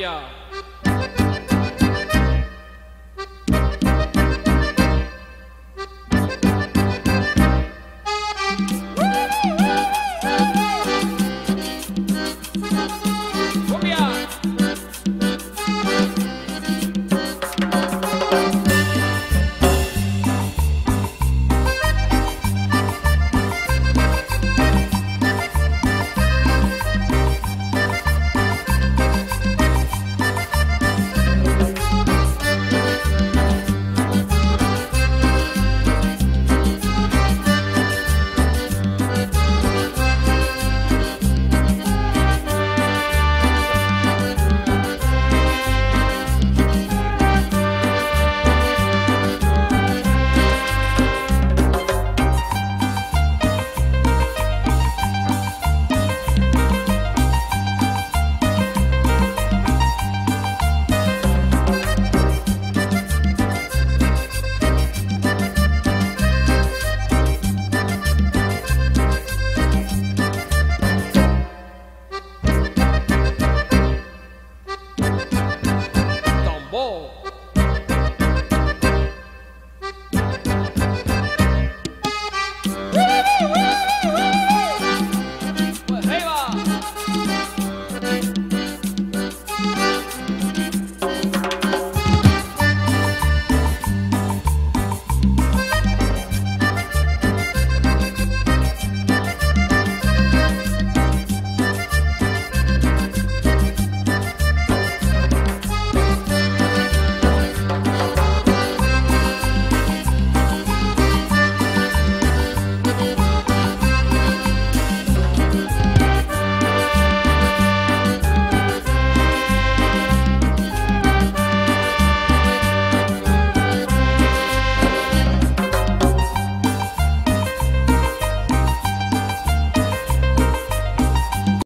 Hallelujah.